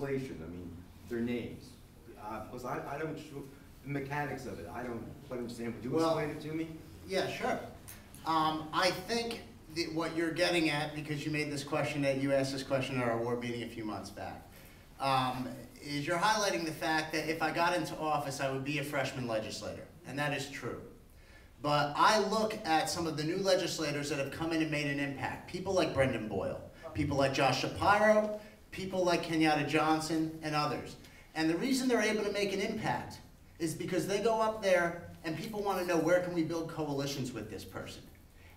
legislation, I mean, their names. Uh, because I, I don't, the mechanics of it, I don't quite understand. Would you Well- explain it to me? Yeah, sure. Um, I think that what you're getting at, because you made this question, that you asked this question at our award meeting a few months back, um, is you're highlighting the fact that if I got into office, I would be a freshman legislator, and that is true. But I look at some of the new legislators that have come in and made an impact. People like Brendan Boyle, people like Josh Shapiro, people like Kenyatta Johnson, and others. And the reason they're able to make an impact is because they go up there and people want to know where can we build coalitions with this person.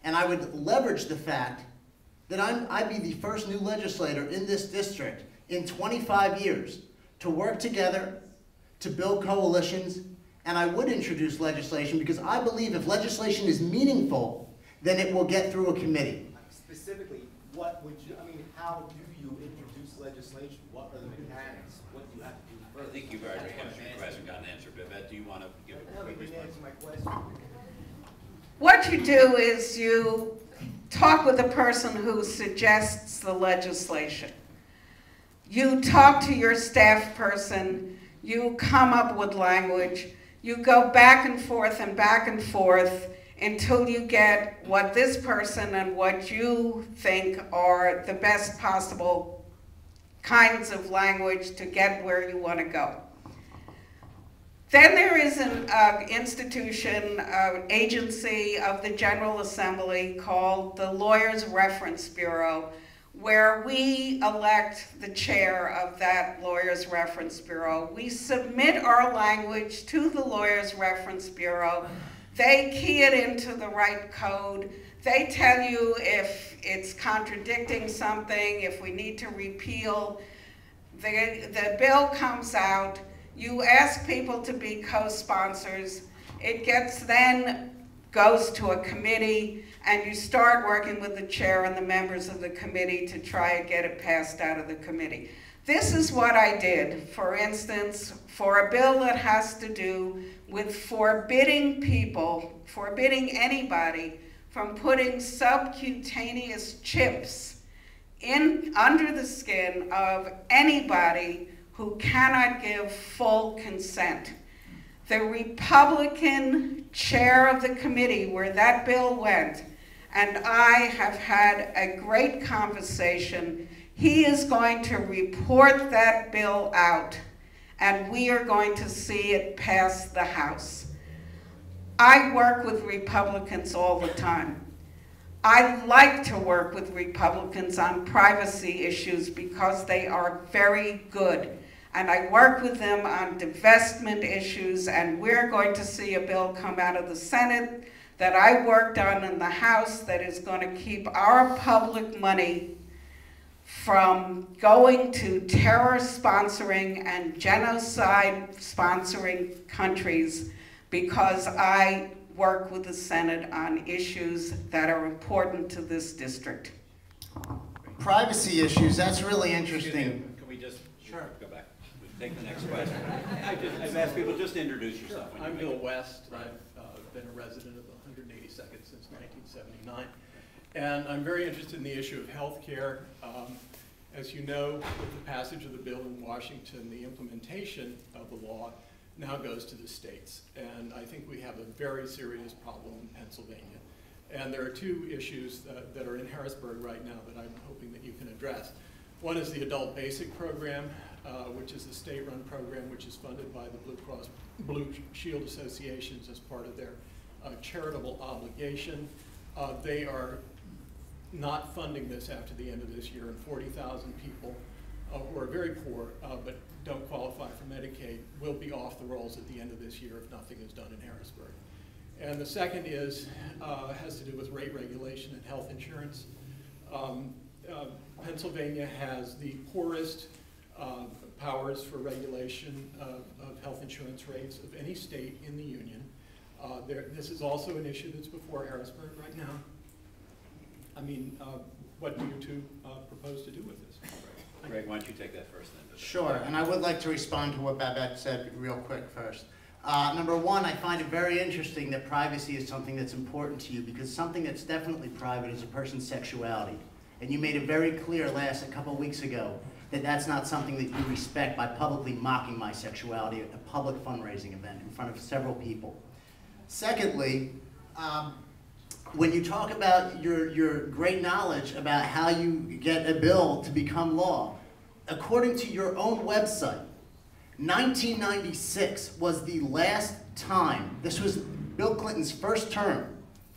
And I would leverage the fact that I'm, I'd be the first new legislator in this district in 25 years to work together, to build coalitions, and I would introduce legislation because I believe if legislation is meaningful, then it will get through a committee. Specifically, what would you, I mean, how do legislation? What are the mechanics? What do you have to do I think you've already answered I'm your question, got an answer, Babette, do you want to give a quick but you didn't response? answer my question. What you do is you talk with the person who suggests the legislation. You talk to your staff person, you come up with language, you go back and forth and back and forth until you get what this person and what you think are the best possible kinds of language to get where you want to go. Then there is an uh, institution, uh, agency of the General Assembly called the Lawyers Reference Bureau, where we elect the chair of that Lawyers Reference Bureau. We submit our language to the Lawyers Reference Bureau. They key it into the right code. They tell you if it's contradicting something, if we need to repeal. The, the bill comes out, you ask people to be co-sponsors, it gets then, goes to a committee, and you start working with the chair and the members of the committee to try and get it passed out of the committee. This is what I did, for instance, for a bill that has to do with forbidding people, forbidding anybody from putting subcutaneous chips in, under the skin of anybody who cannot give full consent. The Republican chair of the committee where that bill went, and I have had a great conversation. He is going to report that bill out, and we are going to see it pass the House. I work with Republicans all the time. I like to work with Republicans on privacy issues because they are very good. And I work with them on divestment issues, and we're going to see a bill come out of the Senate that I worked on in the House that is going to keep our public money from going to terror sponsoring and genocide sponsoring countries because I work with the Senate on issues that are important to this district. Privacy issues, that's really interesting. Can we just Sure. go back? Take the next question. I just, I've asked people, just introduce Sure, yourself. when you I'm make Bill it. West. I've uh, been a resident of the 182nd since 1979. And I'm very interested in the issue of health care. Um, As you know, with the passage of the bill in Washington, the implementation of the law now goes to the states. And I think we have a very serious problem in Pennsylvania. And there are two issues that that are in Harrisburg right now that I'm hoping that you can address. One is the Adult Basic Program, uh, which is a state-run program which is funded by the Blue Cross Blue Shield Associations as part of their uh, charitable obligation. Uh, They are not funding this after the end of this year, and 40,000 people uh, who are very poor uh, but don't qualify for Medicaid will be off the rolls at the end of this year if nothing is done in Harrisburg. And the second is, uh, has to do with rate regulation and health insurance. Um, Pennsylvania has the poorest uh, powers for regulation of, of health insurance rates of any state in the union. Uh, there, this is also an issue that's before Harrisburg right now. I mean, uh, what do you two propose to do with this? Gregg, why don't you take that first then? Sure, and I would like to respond to what Babette said real quick first. Uh, number one, I find it very interesting that privacy is something that's important to you because something that's definitely private is a person's sexuality. And you made it very clear last, a couple weeks ago, that that's not something that you respect by publicly mocking my sexuality at a public fundraising event in front of several people. Secondly, um, when you talk about your, your great knowledge about how you get a bill to become law, according to your own website, 1996 was the last time, this was Bill Clinton's first term,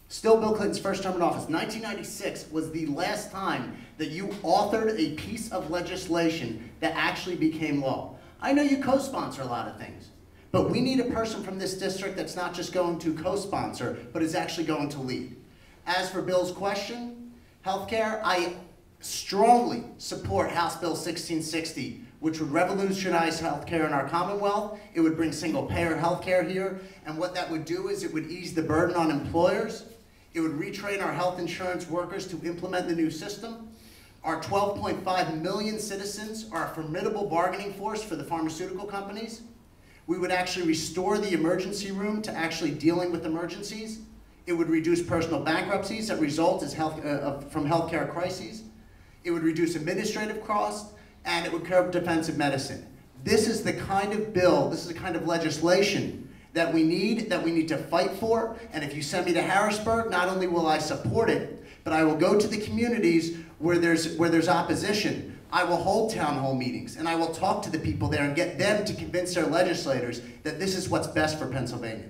still Bill Clinton's first term in office, 1996 was the last time that you authored a piece of legislation that actually became law. I know you co-sponsor a lot of things, but we need a person from this district that's not just going to co-sponsor, but is actually going to lead. As for Bill's question, healthcare, I strongly support House Bill 1660, which would revolutionize healthcare in our Commonwealth. It would bring single-payer healthcare here, and what that would do is it would ease the burden on employers. It would retrain our health insurance workers to implement the new system. Our 12.5 million citizens are a formidable bargaining force for the pharmaceutical companies. We would actually restore the emergency room to actually dealing with emergencies. It would reduce personal bankruptcies that result health, uh, from healthcare crises. It would reduce administrative costs, and it would curb defensive medicine. This is the kind of bill, this is the kind of legislation that we need, that we need to fight for. And if you send me to Harrisburg, not only will I support it, but I will go to the communities where there's, where there's opposition. I will hold town hall meetings and I will talk to the people there and get them to convince their legislators that this is what's best for Pennsylvania.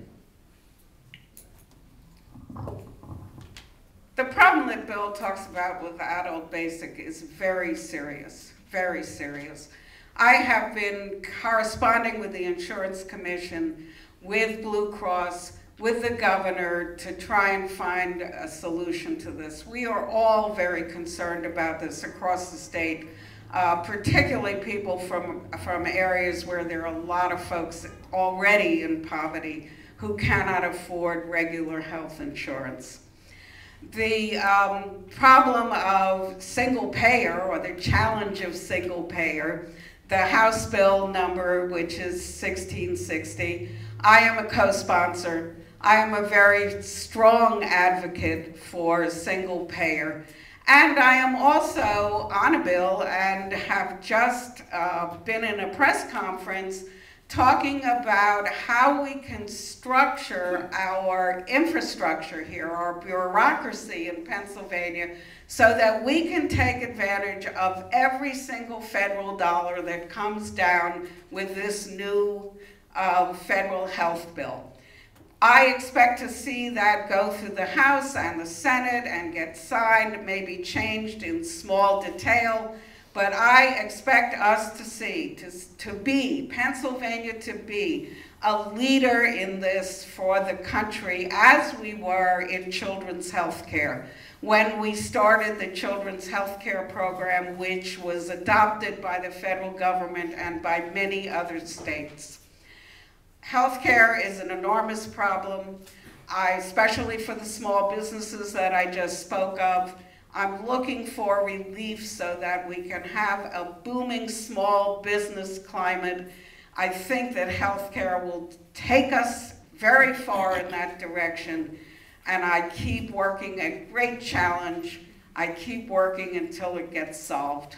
The problem that Bill talks about with adult basic is very serious, very serious. I have been corresponding with the Insurance Commission, with Blue Cross, with the governor to try and find a solution to this. We are all very concerned about this across the state, uh, particularly people from, from areas where there are a lot of folks already in poverty who cannot afford regular health insurance the um, problem of single payer or the challenge of single payer, the House bill number, which is 1660, I am a co-sponsor. I am a very strong advocate for single payer. And I am also on a bill and have just uh, been in a press conference talking about how we can structure our infrastructure here, our bureaucracy in Pennsylvania, so that we can take advantage of every single federal dollar that comes down with this new uh, federal health bill. I expect to see that go through the House and the Senate and get signed, maybe changed in small detail, but I expect us to see, to, to be, Pennsylvania to be, a leader in this for the country as we were in children's health care. When we started the children's health care program, which was adopted by the federal government and by many other states. Healthcare is an enormous problem, I, especially for the small businesses that I just spoke of. I'm looking for relief so that we can have a booming small business climate. I think that healthcare will take us very far in that direction, and I keep working a great challenge. I keep working until it gets solved.